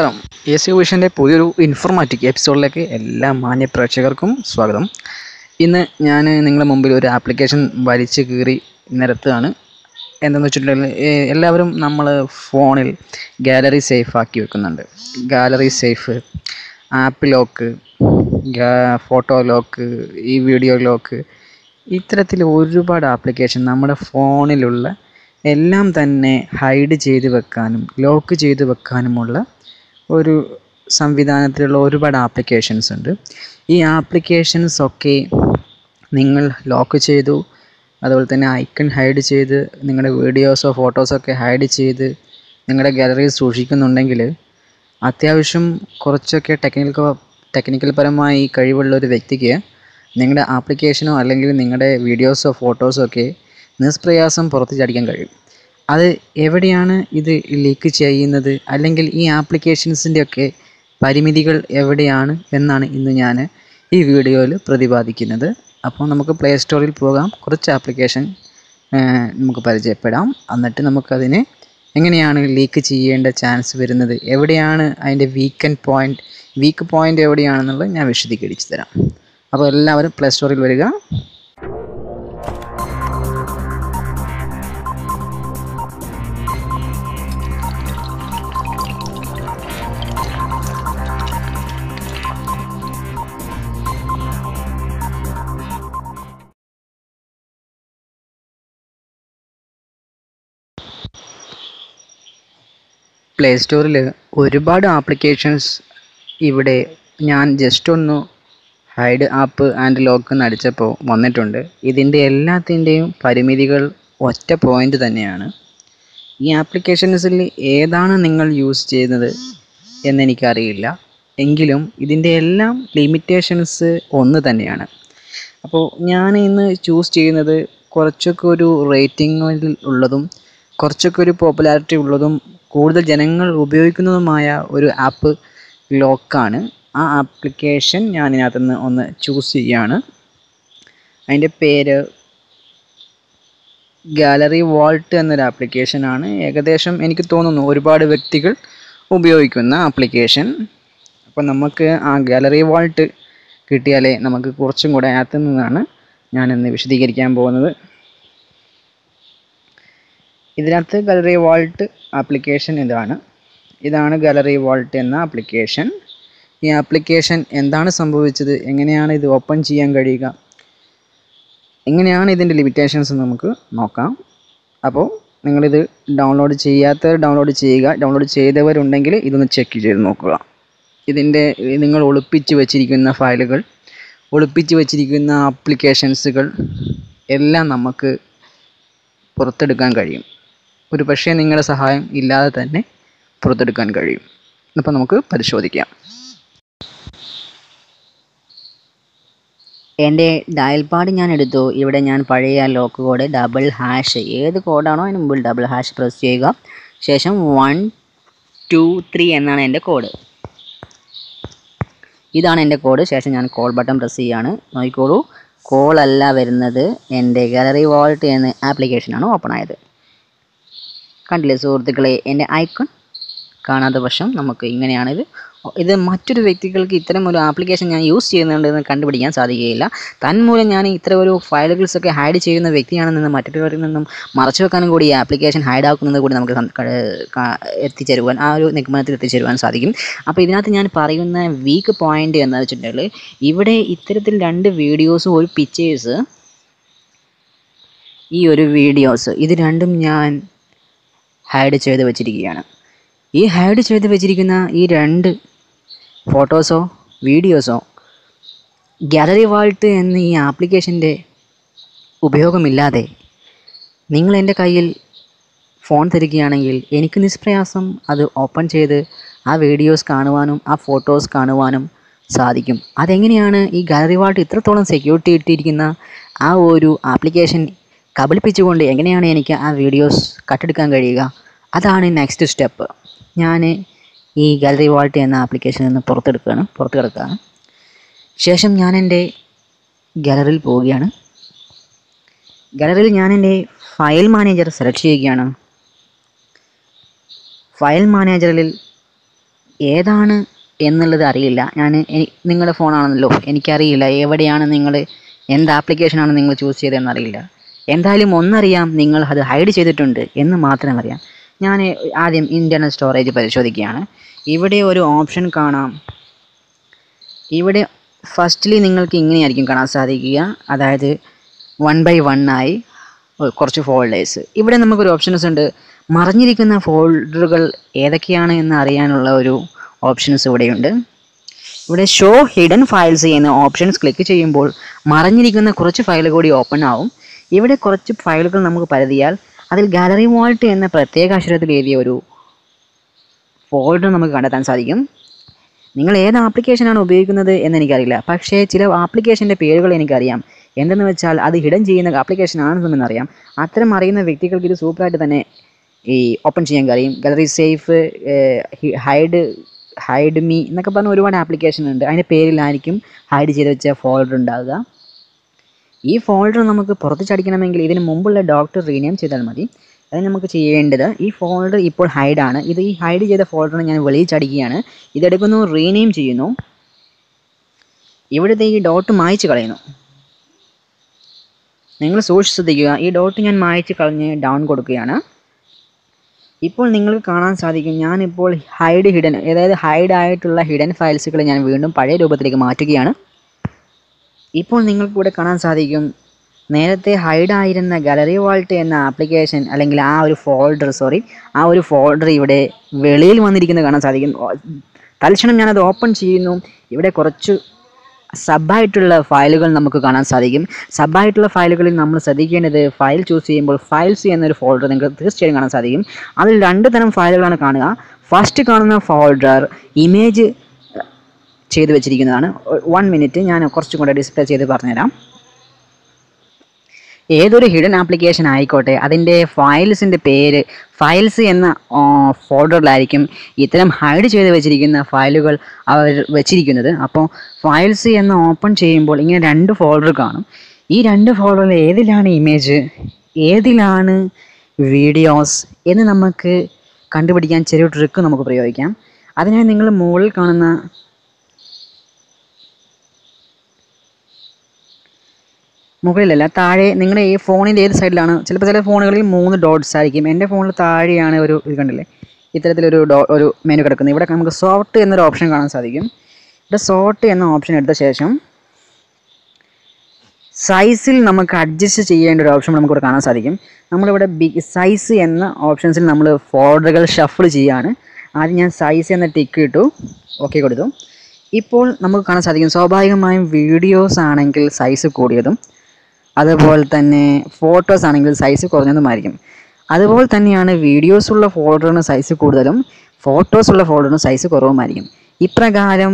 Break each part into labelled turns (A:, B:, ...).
A: നമസ്കാരം. A C വിഷന്റെ പുതിയൊരു informatic എപ്പിസോഡിലേക്ക് എല്ലാ മാന്യ പ്രേക്ഷകർക്കും സ്വാഗതം. ഇന്ന് ഞാൻ നിങ്ങളുടെ മുമ്പിൽ ഒരു ആപ്ലിക്കേഷൻ വലിച്ചു കീറി നിരത്തുകയാണ്. എന്താണെന്ന് വെച്ചിട്ടുണ്ടെങ്കിൽ എല്ലാവരും നമ്മൾ ഫോണിൽ ഗാലറി സേഫ് ആക്കി വെക്കുന്നുണ്ട്. Gallery safe app lock photo lock ഈ വീഡിയോ ലോക്ക് ഇത്തരത്തിൽ ഒരുപാട് ആപ്ലിക്കേഷൻ നമ്മുടെ ഫോണിലുള്ള എല്ലാം തന്നെ ഹൈഡ് ചെയ്ത് വെക്കാനും ലോക്ക് ചെയ്ത് വെക്കാനുമുള്ള ഒരു സംവിധാനത്തിലുള്ള ഒരുപാട് ആപ്ലിക്കേഷൻസ് ഉണ്ട്. ഈ ആപ്ലിക്കേഷൻസ് ഒക്കെ നിങ്ങൾ ലോക്ക് ചെയ്തു അതുപോലെ തന്നെ ഐക്കൺ ഹൈഡ് ചെയ്ത് നിങ്ങളുടെ വീഡിയോസോ ഫോട്ടോസോ ഒക്കെ ഹൈഡ് ചെയ്ത് നിങ്ങളുടെ ഗാലറിയിൽ സൂക്ഷിക്കുന്നുണ്ടെങ്കിൽ അത്യാവശ്യം കുറച്ചൊക്കെ ടെക്നിക്കൽ ടെക്നിക്കൽ പരമായി കഴിവുള്ള ഒരു വ്യക്തിക്ക് നിങ്ങളുടെ ആപ്ലിക്കേഷനോ അല്ലെങ്കിൽ നിങ്ങളുടെ വീഡിയോസോ ഫോട്ടോസോ ഒക്കെ നിഷ്പ്രയാസം പുറത്തു ചാടിക്കാൻ കഴിയും. അത് എവിടെയാണ് ഇത് ലീക്ക് ചെയ്യുന്നത്? അല്ലെങ്കിൽ ഈ ആപ്ലിക്കേഷൻസിന്റെ ഒക്കെ പരിമിതികൾ എവിടെയാണ് എന്നാണ് ഇന്ന് ഞാൻ ഈ വീഡിയോയിൽ പ്രതിപാദിക്കുന്നത്. അപ്പോൾ നമുക്ക് പ്ലേ സ്റ്റോറിൽ പോകാം. കുറച്ച് ആപ്ലിക്കേഷൻ നമുക്ക് പരിചയപ്പെടാം. എന്നിട്ട് നമുക്കതിനെ എങ്ങനെയാണ് ലീക്ക് ചെയ്യേണ്ട ചാൻസ് വരുന്നത്? എവിടെയാണ് അതിന്റെ വീക്കൻ പോയിന്റ് വീക്ക് പോയിന്റ് എവിടെയാണെന്നുള്ളത് ഞാൻ വിശദീകരിച്ച് തരാം. അപ്പോൾ എല്ലാവരും പ്ലേ സ്റ്റോറിൽ വരിക. പ്ലേ സ്റ്റോറിൽ ഒരുപാട് ആപ്ലിക്കേഷൻസ് ഇവിടെ ഞാൻ ജസ്റ്റ് ഒന്ന് ഹൈഡ് ആപ്പ് ആൻഡ് ലോക്ക് എന്ന് അടിച്ചപ്പോൾ വന്നിട്ടുണ്ട്. ഇതിന്റെ എല്ലാത്തിന്റെയും പരിമിതികൾ ഒറ്റ പോയിന്റ് തന്നെയാണ്. ഈ ആപ്ലിക്കേഷൻസിൽ ഏതാണ് നിങ്ങൾ യൂസ് ചെയ്യുന്നത് എന്നെനിക്കറിയില്ല. എങ്കിലും ഇതിന്റെ എല്ലാം ലിമിറ്റേഷൻസ് ഒന്ന് തന്നെയാണ്. അപ്പോൾ ഞാൻ ഇന്ന് ചൂസ് ചെയ്യുന്നത് കുറച്ചൊക്കെ ഒരു റേറ്റിംഗിൽ ഉള്ളതും കുറച്ചൊക്കെ ഒരു പോപ്പുലാരിറ്റി ഉള്ളതും കൂടുതൽ ജനങ്ങൾ ഉപയോഗിക്കുന്നതുമായ ഒരു ആപ്പ് ലോക്കാണ് ആ ആപ്ലിക്കേഷൻ ഞാൻ ഇതിനകത്ത് നിന്ന് ഒന്ന് ചൂസ് ചെയ്യുകയാണ് അതിന്റെ പേര് ഗാലറി വാൾട്ട് എന്നൊരു ആപ്ലിക്കേഷനാണ് ഏകദേശം എനിക്ക് തോന്നുന്നു ഒരുപാട് വ്യക്തികൾ ഉപയോഗിക്കുന്ന ആപ്ലിക്കേഷൻ അപ്പോൾ നമുക്ക് ആ ഗാലറി വാൾട്ട് കിട്ടിയാലേ നമുക്ക് കുറച്ചും കൂടെ അകത്തു നിന്നാണ് ഞാനിന്ന് വിശദീകരിക്കാൻ പോകുന്നത്. ഇതിനകത്ത് ഗാലറി വാൾട്ട് ആപ്ലിക്കേഷൻ ഇതാണ്. ഇതാണ് ഗാലറി വാൾട്ട് എന്ന ആപ്ലിക്കേഷൻ ഈ ആപ്ലിക്കേഷൻ എന്താണ് സംഭവിച്ചത്? എങ്ങനെയാണ് ഇത് ഓപ്പൺ ചെയ്യാൻ കഴിയുക? എങ്ങനെയാണ് ഇതിന്റെ ലിമിറ്റേഷൻസ് നമുക്ക് നോക്കാം. അപ്പോൾ നിങ്ങളിത് ഡൗൺലോഡ് ചെയ്യാത്തവർ ഡൗൺലോഡ് ചെയ്യുക. ഡൗൺലോഡ് ചെയ്തവരുണ്ടെങ്കിൽ ഇതൊന്ന് ചെക്ക് ചെയ്ത് നോക്കുക. ഇതിന്റെ നിങ്ങൾ ഒളിപ്പിച്ച് വച്ചിരിക്കുന്ന ഫയലുകൾ ഒളിപ്പിച്ച് വച്ചിരിക്കുന്ന ആപ്ലിക്കേഷൻസുകൾ എല്ലാം നമുക്ക് പുറത്തെടുക്കാൻ കഴിയും. ഒരു പക്ഷേ നിങ്ങളുടെ സഹായം ഇല്ലാതെ തന്നെ പുറത്തെടുക്കാൻ കഴിയും. അപ്പോൾ നമുക്ക് പരിശോധിക്കാം.
B: എന്റെ ഡയൽ പാഡ് ഞാൻ എടുത്തു. ഇവിടെ ഞാൻ പഴയ ലോക്ക് കോഡ് ഡബിൾ ഹാഷ് ഏത് കോഡാണോ അതിന് മുമ്പിൽ ഡബിൾ ഹാഷ് പ്രസ് ചെയ്യുക. ശേഷം വൺ ടു ത്രീ എന്നാണ് എന്റെ കോഡ് ഇതാണ് എന്റെ കോഡ് ശേഷം ഞാൻ കോൾ ബട്ടൺ പ്രസ് ചെയ്യുകയാണ് നോക്കിക്കോളൂ. കോളല്ല വരുന്നത്. എന്റെ ഗാലറി വാൾട്ട് എന്ന ആപ്ലിക്കേഷനാണ് ഓപ്പൺ ആയത്. കണ്ടില്ലേ സുഹൃത്തുക്കളെ? എന്റെ ഐക്കൺ കാണാത്ത പക്ഷം നമുക്ക് ഇങ്ങനെയാണിത്. ഇത് മറ്റൊരു വ്യക്തികൾക്ക് ഇത്തരം ഒരു ആപ്ലിക്കേഷൻ ഞാൻ യൂസ് ചെയ്യുന്നുണ്ടെന്ന് കണ്ടുപിടിക്കാൻ സാധിക്കുകയില്ല. തന്മൂലം ഞാൻ ഇത്തരം ഒരു ഫയലുകൾസ് ഒക്കെ ഹൈഡ് ചെയ്യുന്ന വ്യക്തിയാണെന്ന് മറ്റുള്ളവരിൽ നിന്നും മറച്ചു വെക്കാനും കൂടി ഈ ആപ്ലിക്കേഷൻ ഹൈഡ് ആക്കുന്നത് കൂടി നമുക്ക് എത്തിച്ചേരുവാൻ ആ ഒരു നിഗമനത്തിൽ എത്തിച്ചേരുവാൻ സാധിക്കും. അപ്പോൾ ഇതിനകത്ത് ഞാൻ പറയുന്ന വീക്ക് പോയിന്റ് എന്ന് വെച്ചിട്ടുണ്ടെങ്കിൽ ഇവിടെ ഇത്തരത്തിൽ രണ്ട് വീഡിയോസും ഒരു പിക്ചേഴ്സ് ഈ ഒരു വീഡിയോസ് ഇത് രണ്ടും ഞാൻ ഹൈഡ് ചെയ്ത് വെച്ചിരിക്കുകയാണ്. ഈ ഹൈഡ് ചെയ്ത് വെച്ചിരിക്കുന്ന ഈ രണ്ട് ഫോട്ടോസോ വീഡിയോസോ ഗാലറി വാൾട്ട് എന്ന ഈ ആപ്ലിക്കേഷന്റെ ഉപയോഗമില്ലാതെ നിങ്ങൾ എന്റെ കയ്യിൽ ഫോൺ തരികയാണെങ്കിൽ എനിക്ക് നിഷ്പ്രയാസം അത് ഓപ്പൺ ചെയ്ത് ആ വീഡിയോസ് കാണുവാനും ആ ഫോട്ടോസ് കാണുവാനും സാധിക്കും. അതെങ്ങനെയാണ് ഈ ഗാലറി വാൾട്ട് ഇത്രത്തോളം സെക്യൂരിറ്റി ഇട്ടിരിക്കുന്ന ആ ഒരു ആപ്ലിക്കേഷൻ കബളിപ്പിച്ചുകൊണ്ട് എങ്ങനെയാണ് എനിക്ക് ആ വീഡിയോസ് കട്ടെടുക്കാൻ കഴിയുക? അതാണ് നെക്സ്റ്റ് സ്റ്റെപ്പ് ഞാൻ ഈ ഗാലറി വാൾട്ട് എന്ന ആപ്ലിക്കേഷനിൽ നിന്ന് പുറത്തെടുക്കുകയാണ് പുറത്ത് കിടക്കുകയാണ്. ശേഷം ഞാൻ എന്റെ ഗാലറിയിൽ പോവുകയാണ്. ഗാലറിയിൽ ഞാൻ എന്റെ ഫയൽ മാനേജർ സെലക്ട് ചെയ്യുകയാണ്. ഫയൽ മാനേജറിൽ ഏതാണ് എന്നുള്ളത് അറിയില്ല. ഞാൻ നിങ്ങളുടെ ഫോണാണല്ലോ എനിക്കറിയില്ല. എവിടെയാണ് നിങ്ങൾ എന്ത് ആപ്ലിക്കേഷനാണ് നിങ്ങൾ ചൂസ് ചെയ്തതെന്ന് അറിയില്ല. എന്തായാലും ഒന്നറിയാം നിങ്ങൾ അത് ഹൈഡ് ചെയ്തിട്ടുണ്ട് എന്ന് മാത്രം അറിയാം. ഞാൻ ആദ്യം ഇന്റർണൽ സ്റ്റോറേജ് പരിശോധിക്കുകയാണ്. ഇവിടെ ഒരു ഓപ്ഷൻ കാണാം. ഇവിടെ ഫസ്റ്റ്ലി നിങ്ങൾക്ക് ഇങ്ങനെയായിരിക്കും കാണാൻ സാധിക്കുക. അതായത് വൺ ബൈ വൺ ആയി കുറച്ച് ഫോൾഡേഴ്സ് ഇവിടെ നമുക്കൊരു ഓപ്ഷൻസ് ഉണ്ട്. മറിഞ്ഞിരിക്കുന്ന ഫോൾഡറുകൾ ഏതൊക്കെയാണ് എന്ന് അറിയാനുള്ള ഒരു ഓപ്ഷൻസ് ഇവിടെയുണ്ട്. ഇവിടെ ഷോ ഹിഡൻ ഫയൽസ് എന്ന ഓപ്ഷൻസ് ക്ലിക്ക് ചെയ്യുമ്പോൾ മറഞ്ഞിരിക്കുന്ന കുറച്ച് ഫയൽ കൂടി ഓപ്പൺ ആവും. ഇവിടെ കുറച്ച് ഫയലുകൾ നമുക്ക് പരതിയാൽ അതിൽ ഗാലറി വോൾട്ട് എന്ന പ്രത്യേക അക്ഷരത്തിൽ എഴുതിയ ഒരു ഫോൾഡർ നമുക്ക് കണ്ടെത്താൻ സാധിക്കും. നിങ്ങൾ ഏത് ആപ്ലിക്കേഷനാണ് ഉപയോഗിക്കുന്നത് എന്ന് എനിക്കറിയില്ല. പക്ഷേ ചില ആപ്ലിക്കേഷന്റെ പേരുകൾ എനിക്കറിയാം. എന്തെന്ന് വെച്ചാൽ അത് ഹിഡൻ ചെയ്യുന്ന ആപ്ലിക്കേഷൻ ആണെന്നും അറിയാം. അത്തരം അറിയുന്ന വ്യക്തികൾക്ക് ഇത് സൂപ്പറായിട്ട് തന്നെ ഈ ഓപ്പൺ ചെയ്യാൻ കഴിയും. Gallery safe hide hide me എന്നൊക്കെ പറഞ്ഞ ഒരുപാട് ആപ്ലിക്കേഷൻ ഉണ്ട്. അതിന്റെ പേരിലായിരിക്കും ഹൈഡ് ചെയ്ത് വെച്ച ഫോൾഡർ ഉണ്ടാവുക. ഈ ഫോൾഡർ നമുക്ക് പുറത്ത് ചടിക്കണമെങ്കിൽ ഇതിന് മുമ്പുള്ള ഡോക്ടർ റീനെയിം ചെയ്താൽ മതി. അത് നമുക്ക് ചെയ്യേണ്ടത് ഈ ഫോൾഡർ ഇപ്പോൾ ഹൈഡ് ആണ്. ഇത് ഈ ഹൈഡ് ചെയ്ത ഫോൾഡറിനെ ഞാൻ വെളിയിൽ ചടിക്കുകയാണ്. ഇതെടുക്കുന്നു റീനെയിം ചെയ്യുന്നു. ഇവിടുത്തെ ഈ ഡോട്ട് മായച്ച് കളയുന്നു. നിങ്ങൾ സൂക്ഷിച്ച് ശ്രദ്ധിക്കുക. ഈ ഡോട്ട് ഞാൻ മായച്ച് കളഞ്ഞ് ഡൗൺ കൊടുക്കുകയാണ്. ഇപ്പോൾ നിങ്ങൾക്ക് കാണാൻ സാധിക്കും ഞാനിപ്പോൾ ഹൈഡ് ഹിഡൻ അതായത് ഹൈഡ് ആയിട്ടുള്ള ഹിഡൻ ഫയൽസുകൾ ഞാൻ വീണ്ടും പഴയ രൂപത്തിലേക്ക് മാറ്റുകയാണ്. ഇപ്പോൾ നിങ്ങൾക്കൂടെ കാണാൻ സാധിക്കും. നേരത്തെ ഹൈഡ് ആയിരുന്ന ഗാലറി വാൾട്ട് എന്ന ആപ്ലിക്കേഷൻ അല്ലെങ്കിൽ ആ ഒരു ഫോൾഡർ സോറി ആ ഒരു ഫോൾഡർ ഇവിടെ വെളിയിൽ വന്നിരിക്കുന്നത് കാണാൻ സാധിക്കും. തൽക്ഷണം ഞാനത് ഓപ്പൺ ചെയ്യുന്നു. ഇവിടെ കുറച്ച് സബായിട്ടുള്ള ഫയലുകൾ നമുക്ക് കാണാൻ സാധിക്കും. സബായിട്ടുള്ള ഫയലുകളിൽ നമ്മൾ ശ്രദ്ധിക്കേണ്ടത് ഫയൽ ചൂസ് ചെയ്യുമ്പോൾ ഫയൽസ് എന്നൊരു ഫോൾഡർ നിങ്ങൾക്ക് തീർച്ചയായും കാണാൻ സാധിക്കും. അതിൽ രണ്ട് തരം ഫയലുകളാണ് കാണുക. ഫസ്റ്റ് കാണുന്ന ഫോൾഡർ ഇമേജ് ചെയ്ത് വെച്ചിരിക്കുന്നതാണ്. വൺ മിനിറ്റ് ഞാൻ കുറച്ചും കൂടെ ഡിസ്പ്ലേ ചെയ്ത് പറഞ്ഞുതരാം. ഏതൊരു ഹിഡൻ ആപ്ലിക്കേഷൻ ആയിക്കോട്ടെ അതിന്റെ ഫയൽസിന്റെ പേര് ഫയൽസ് എന്ന ഫോൾഡറിലായിരിക്കും ഇത്തരം ഹൈഡ് ചെയ്ത് വെച്ചിരിക്കുന്ന ഫയലുകൾ അവർ വെച്ചിരിക്കുന്നത്. അപ്പോൾ ഫയൽസ് എന്ന് ഓപ്പൺ ചെയ്യുമ്പോൾ ഇങ്ങനെ രണ്ട് ഫോൾഡർ കാണും. ഈ രണ്ട് ഫോൾഡറിൽ ഏതിലാണ് ഇമേജ് ഏതിലാണ് വീഡിയോസ് എന്ന് നമുക്ക് കണ്ടുപിടിക്കാൻ ചെറിയ ട്രിക്ക് നമുക്ക് പ്രയോഗിക്കാം. അതിനായി നിങ്ങൾ മുകളിൽ കാണുന്ന മുകളിലല്ല താഴെ നിങ്ങളുടെ ഈ ഫോണിന്റെ ഏത് സൈഡിലാണ്? ചിലപ്പോൾ ചില ഫോണുകളിൽ മൂന്ന് ഡോട്ട്സ് ആയിരിക്കും. എന്റെ ഫോണിൽ താഴെയാണ് ഒരു ഇത് കണ്ടില്ലേ? ഇത്തരത്തിലൊരു ഡോ ഒരു മെനു കിടക്കുന്നത്. ഇവിടെ നമുക്ക് സോർട്ട് എന്നൊരു ഓപ്ഷൻ കാണാൻ സാധിക്കും. ഇവിടെ സോർട്ട് എന്ന ഓപ്ഷൻ എടുത്ത ശേഷം സൈസിൽ നമുക്ക് അഡ്ജസ്റ്റ് ചെയ്യേണ്ട ഒരു ഓപ്ഷൻ നമുക്കിവിടെ കാണാൻ സാധിക്കും. നമ്മളിവിടെ ബിഗ് സൈസ് എന്ന ഓപ്ഷൻസിൽ നമ്മൾ ഫോൾഡറുകൾ ഷഫിൾ ചെയ്യാണ്. ആദ്യം ഞാൻ സൈസ് എന്ന ടിക്ക് ഇട്ടു. ഓക്കെ കൊടുത്തു. ഇപ്പോൾ നമുക്ക് കാണാൻ സാധിക്കും സ്വാഭാവികമായും വീഡിയോസ് ആണെങ്കിൽ സൈസ് കൂടിയതും അതുപോലെ തന്നെ ഫോട്ടോസ് ആണെങ്കിൽ സൈസ് കുറഞ്ഞതുമായിരിക്കും അതുപോലെ തന്നെയാണ് വീഡിയോസ് ഉള്ള ഫോൾഡറിന് സൈസ് കൂടുതലും ഫോട്ടോസ് ഉള്ള ഫോൾഡറിന് സൈസ് കുറവുമായിരിക്കും ഇപ്രകാരം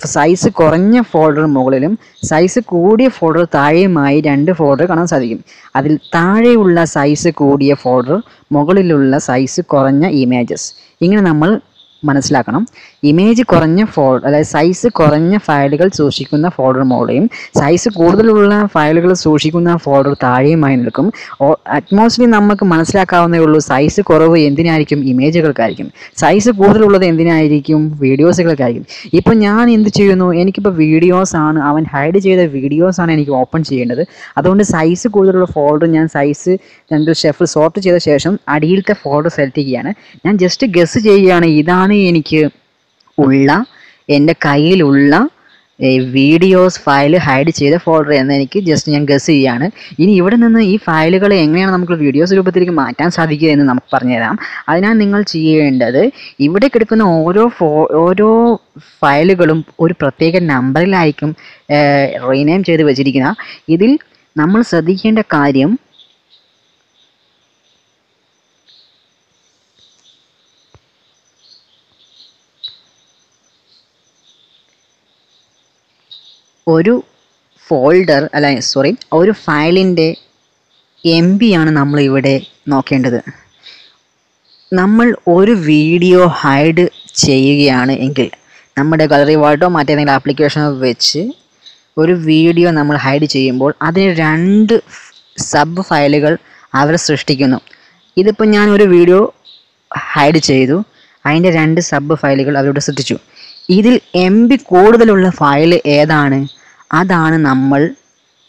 B: സൈസ് കുറഞ്ഞ ഫോൾഡർ മുകളിലും സൈസ് കൂടിയ ഫോൾഡർ താഴെയുമായി രണ്ട് ഫോൾഡർ കാണാൻ സാധിക്കും. അതിൽ താഴെയുള്ള സൈസ് കൂടിയ ഫോൾഡർ മുകളിലുള്ള സൈസ് കുറഞ്ഞ ഇമേജസ് ഇങ്ങനെ നമ്മൾ മനസ്സിലാക്കണം. ഇമേജ് കുറഞ്ഞ ഫോൾ അതായത് സൈസ് കുറഞ്ഞ ഫയലുകൾ സൂക്ഷിക്കുന്ന ഫോൾഡർ മുകളിലും സൈസ് കൂടുതലുള്ള ഫയലുകൾ സൂക്ഷിക്കുന്ന ഫോൾഡർ താഴെയുമായി നിൽക്കും. അറ്റ്മോസ്ഫിയർ നമുക്ക് മനസ്സിലാക്കാവുന്നേ ഉള്ളൂ സൈസ് കുറവ് എന്തിനായിരിക്കും ഇമേജുകൾക്കായിരിക്കും സൈസ് കൂടുതലുള്ളത് എന്തിനായിരിക്കും വീഡിയോസുകൾക്കായിരിക്കും ഇപ്പോൾ ഞാൻ എന്ത് ചെയ്യുന്നു എനിക്കിപ്പോൾ വീഡിയോസ് ആണ് അവൻ ഹൈഡ് ചെയ്ത വീഡിയോസ് ആണ് എനിക്ക് ഓപ്പൺ ചെയ്യേണ്ടത്. അതുകൊണ്ട് സൈസ് കൂടുതലുള്ള ഫോൾഡർ ഞാൻ സൈസ് രണ്ട് ഷെഫിൽ സോർട്ട് ചെയ്ത ശേഷം അടിയിലത്തെ ഫോൾഡർ സെലക്ട് ചെയ്യുകയാണ്. ഞാൻ ജസ്റ്റ് ഗസ് ചെയ്യുകയാണ് ഇതാണ് എനിക്ക് ഉള്ള എന്റെ കയ്യിലുള്ള വീഡിയോസ് ഫയൽ ഹൈഡ് ചെയ്ത ഫോൾഡർ എന്ന് എനിക്ക് ജസ്റ്റ് ഞാൻ ഗസ് ചെയ്യുകയാണ് ഇനി ഇവിടെ നിന്ന് ഈ ഫയലുകൾ എങ്ങനെയാണ് നമുക്ക് വീഡിയോസ് രൂപത്തിലേക്ക് മാറ്റാൻ സാധിക്കുക എന്ന് നമുക്ക് പറഞ്ഞുതരാം. അതിനാൽ നിങ്ങൾ ചെയ്യേണ്ടത് ഇവിടെ കിടക്കുന്ന ഓരോ ഫോ ഓരോ ഫയലുകളും ഒരു പ്രത്യേക നമ്പറിലായിരിക്കും റീനെയിം ചെയ്ത് വെച്ചിരിക്കുന്ന. ഇതിൽ നമ്മൾ ശ്രദ്ധിക്കേണ്ട കാര്യം ഒരു ഫോൾഡർ അല്ല സോറി ഒരു ഫയലിന്റെ എം ആണ് നമ്മൾ ഇവിടെ നോക്കേണ്ടത്. നമ്മൾ ഒരു വീഡിയോ ഹൈഡ് ചെയ്യുകയാണ് എങ്കിൽ നമ്മുടെ ഗാലറി വാർഡോ മറ്റേതെങ്കിലും ആപ്ലിക്കേഷനോ വെച്ച് ഒരു വീഡിയോ നമ്മൾ ഹൈഡ് ചെയ്യുമ്പോൾ അതിന് രണ്ട് സബ് ഫയലുകൾ അവർ സൃഷ്ടിക്കുന്നു. ഇതിപ്പോൾ ഞാൻ ഒരു വീഡിയോ ഹൈഡ് ചെയ്തു. അതിന്റെ രണ്ട് സബ് ഫയലുകൾ അവരോട് സൃഷ്ടിച്ചു. ഇതിൽ എം ബി കൂടുതലുള്ള ഫയൽ ഏതാണ്? അതാണ് നമ്മൾ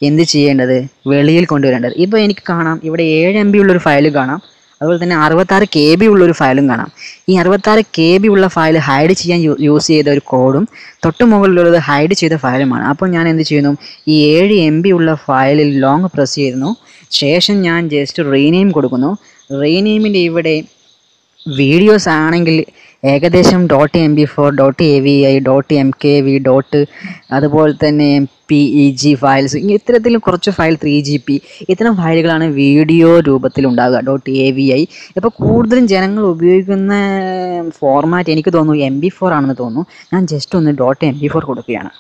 B: എന്ത് ചെയ്യേണ്ടത്? വെളിയിൽ കൊണ്ടുവരേണ്ടത്. ഇപ്പോൾ എനിക്ക് കാണാം. ഇവിടെ ഏഴ് എം ബി ഉള്ളൊരു ഫയൽ കാണാം. അതുപോലെ തന്നെ അറുപത്താറ് കെ ബി ഉള്ളൊരു ഫയലും കാണാം. ഈ അറുപത്താറ് കെ ബി ഉള്ള ഫയൽ ഹൈഡ് ചെയ്യാൻ യൂസ് ചെയ്ത ഒരു കോഡും തൊട്ട് മുകളിലുള്ളത് ഹൈഡ് ചെയ്ത ഫയലുമാണ് അപ്പോൾ ഞാൻ എന്ത് ചെയ്യുന്നു? ഈ ഏഴ് എം ബി ഉള്ള ഫയലിൽ ലോങ് പ്രസ് ചെയ്യുന്നു. ശേഷം ഞാൻ ജസ്റ്റ് റീനെയിം കൊടുക്കുന്നു. റീനെയിമിന്റെ ഇവിടെ വീഡിയോസ് ആണെങ്കിൽ ഏകദേശം dot M P four dot A V I dot M K V dot അതുപോലെ തന്നെ M P E G files ഇത്തരത്തിൽ കുറച്ച് ഫയൽ ത്രീ ജി പി ഇത്തരം ഫയലുകളാണ് വീഡിയോ രൂപത്തിൽ ഉണ്ടാകുക ഡോട്ട് എ വി ഐ ഇപ്പോൾ കൂടുതലും ജനങ്ങൾ ഉപയോഗിക്കുന്ന ഫോർമാറ്റ് എനിക്ക് തോന്നുന്നു എം ബി ഫോർ ആണെന്ന് തോന്നുന്നു. ഞാൻ ജസ്റ്റ് ഒന്ന് ഡോട്ട് എം ബി ഫോർ കൊടുക്കുകയാണ്.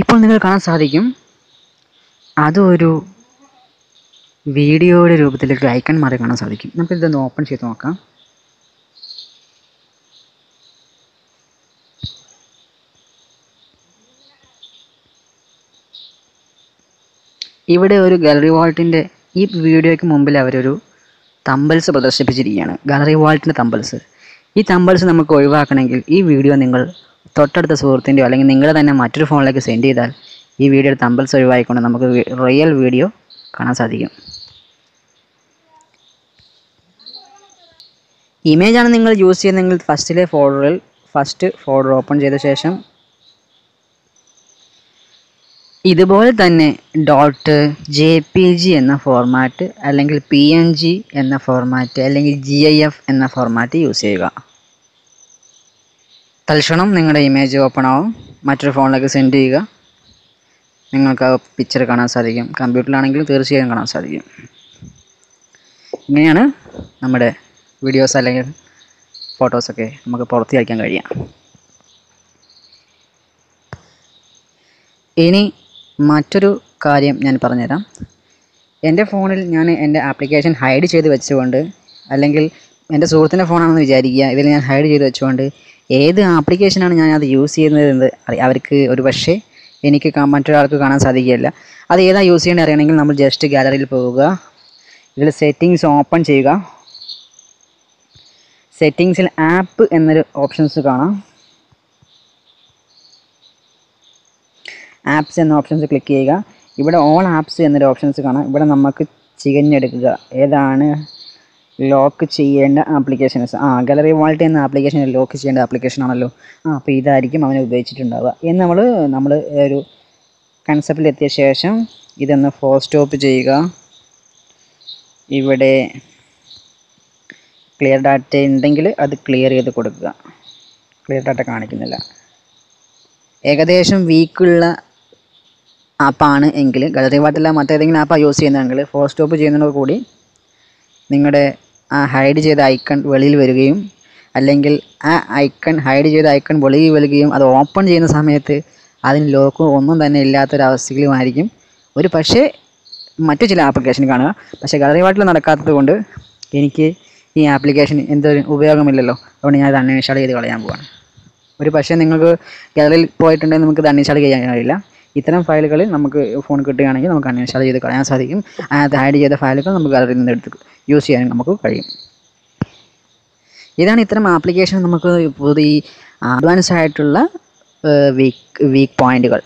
B: ഇപ്പോൾ നിങ്ങൾ കാണാൻ സാധിക്കും. അതൊരു വീഡിയോയുടെ രൂപത്തിലേക്ക് ഐക്കൺ മാറി കാണാൻ സാധിക്കും. നമുക്ക് ഇതൊന്ന് ഓപ്പൺ ചെയ്ത് നോക്കാം. ഇവിടെ ഒരു ഗാലറി വാൾട്ടിന്റെ ഈ വീഡിയോയ്ക്ക് മുമ്പിൽ അവരൊരു തമ്പൽസ് പ്രദർശിപ്പിച്ചിരിക്കുകയാണ്. ഗാലറി വാൾട്ടിന്റെ തമ്പൽസ് ഈ തമ്പൽസ് നമുക്ക് ഒഴിവാക്കണമെങ്കിൽ ഈ വീഡിയോ നിങ്ങൾ തൊട്ടടുത്ത സുഹൃത്തിന്റെയോ അല്ലെങ്കിൽ നിങ്ങൾ തന്നെ മറ്റൊരു ഫോണിലേക്ക് സെൻഡ് ചെയ്താൽ ഈ വീഡിയോ തമ്പൽസ് ഒഴിവായിക്കൊണ്ട് നമുക്ക് റിയൽ വീഡിയോ കാണാൻ സാധിക്കും. ഇമേജാണ് നിങ്ങൾ യൂസ് ചെയ്യുന്നതെങ്കിൽ ഫസ്റ്റിലെ ഫോൾഡറിൽ ഫസ്റ്റ് ഫോൾഡർ ഓപ്പൺ ചെയ്ത ശേഷം ഇതുപോലെ തന്നെ ഡോട്ട് ജെ പി ജി എന്ന ഫോർമാറ്റ് അല്ലെങ്കിൽ പി എൻ ജി എന്ന ഫോർമാറ്റ് അല്ലെങ്കിൽ ജി ഐ എഫ് എന്ന ഫോർമാറ്റ് യൂസ് ചെയ്യുക. തൽക്ഷണം നിങ്ങളുടെ ഇമേജ് ഓപ്പൺ ആവും. മറ്റൊരു ഫോണിലേക്ക് സെൻഡ് ചെയ്യുക. നിങ്ങൾക്ക് ആ പിക്ചർ കാണാൻ സാധിക്കും. കമ്പ്യൂട്ടറിലാണെങ്കിൽ തീർച്ചയായും കാണാൻ സാധിക്കും. ഇങ്ങനെയാണ് നമ്മുടെ വീഡിയോസ് അല്ലെങ്കിൽ ഫോട്ടോസൊക്കെ നമുക്ക് പുറത്തിറക്കാൻ കഴിയാം ഇനി മറ്റൊരു കാര്യം ഞാൻ പറഞ്ഞുതരാം. എന്റെ ഫോണിൽ ഞാൻ എന്റെ ആപ്ലിക്കേഷൻ ഹൈഡ് ചെയ്ത് വെച്ചുകൊണ്ട് അല്ലെങ്കിൽ എന്റെ സുഹൃത്തിന്റെ ഫോണാണെന്ന് വിചാരിക്കുക. ഇതിൽ ഞാൻ ഹൈഡ് ചെയ്ത് വെച്ചുകൊണ്ട് ഏത് ആപ്ലിക്കേഷനാണ് ഞാൻ അത് യൂസ് ചെയ്യുന്നത് അവർക്ക് ഒരു പക്ഷേ എനിക്ക് മറ്റൊരാൾക്ക് കാണാൻ സാധിക്കുകയില്ല. അത് ഏതാ യൂസ് ചെയ്യേണ്ടത് അറിയണമെങ്കിൽ നമ്മൾ ജസ്റ്റ് ഗാലറിയിൽ പോവുക. ഇതിൽ സെറ്റിങ്സ് ഓപ്പൺ ചെയ്യുക. സെറ്റിങ്സിൽ ആപ്പ് എന്നൊരു ഓപ്ഷൻസ് കാണാം. ആപ്സ് എന്ന ഓപ്ഷൻസ് ക്ലിക്ക് ചെയ്യുക. ഇവിടെ ഓൾ ആപ്സ് എന്നൊരു ഓപ്ഷൻസ് കാണാം. ഇവിടെ നമുക്ക് ചികഞ്ഞെടുക്കുക. ഏതാണ്? ലോക്ക് ചെയ്യേണ്ട ആപ്ലിക്കേഷൻസ് ആ ഗാലറി വാൾട്ട് എന്ന ആപ്ലിക്കേഷൻ ലോക്ക് ചെയ്യേണ്ട ആപ്ലിക്കേഷൻ ആണല്ലോ. ആ അപ്പോൾ ഇതായിരിക്കും അവനെ ഉപയോഗിച്ചിട്ടുണ്ടാവുക. എന്ന് നമ്മൾ നമ്മൾ ഒരു കൺസെപ്റ്റിൽ എത്തിയ ശേഷം ഇതൊന്ന് ഫോർ സ്റ്റോപ്പ് ചെയ്യുക. ഇവിടെ ക്ലിയർ ഡാറ്റ ഉണ്ടെങ്കിൽ അത് ക്ലിയർ ചെയ്ത് കൊടുക്കുക. ക്ലിയർ ഡാറ്റ കാണിക്കുന്നില്ല. ഏകദേശം വീക്കുള്ള ആപ്പാണ് എങ്കിൽ ഗാലറി വാട്ടല്ല മറ്റേതെങ്കിലും ആപ്പാണ് യൂസ് ചെയ്യുന്നതെങ്കിൽ ഫോർ സ്റ്റോപ്പ് ചെയ്യുന്നതോട് കൂടി നിങ്ങളുടെ ആ ഹൈഡ് ചെയ്ത ഐക്കൺ വെളിയിൽ വരികയും അല്ലെങ്കിൽ ആ ഐക്കൺ ഹൈഡ് ചെയ്ത ഐക്കൺ വെളിയിൽ വരികയും അത് ഓപ്പൺ ചെയ്യുന്ന സമയത്ത് അതിന് ലോക്ക് ഒന്നും തന്നെ ഇല്ലാത്തൊരവസ്ഥയിലുമായിരിക്കും ഒരു പക്ഷേ മറ്റു ചില ആപ്ലിക്കേഷൻ കാണുക. പക്ഷേ ഗാലറി വാട്ടിൽ നടക്കാത്തത് കൊണ്ട് എനിക്ക് ഈ ആപ്ലിക്കേഷൻ എന്തൊരു ഉപയോഗമില്ലല്ലോ. അതുകൊണ്ട് ഞാൻ ഇത് അൺഇൻസ്റ്റാൾ ചെയ്ത് കളയാൻ പോവാണ്. ഒരു പക്ഷേ നിങ്ങൾക്ക് ഗാലറിയിൽ പോയിട്ടുണ്ടെങ്കിൽ നമുക്ക് ഇത് ചെയ്യാൻ കഴിയില്ല. ഇത്തരം ഫയലുകളിൽ നമുക്ക് ഫോൺ കിട്ടുകയാണെങ്കിൽ നമുക്ക് അൺഇൻസ്റ്റാൾ ചെയ്ത് കളയാൻ സാധിക്കും. അത് ആഡ് ചെയ്ത ഫയലുകൾ നമുക്ക് ഗാലറിയിൽ നിന്ന് എടുത്ത് യൂസ് ചെയ്യാൻ നമുക്ക് കഴിയും. ഇതാണ് ഇത്തരം ആപ്ലിക്കേഷൻ നമുക്ക് പുതിയ അഡ്വാൻസ് ആയിട്ടുള്ള വീക്ക് വീക്ക് പോയിന്റുകൾ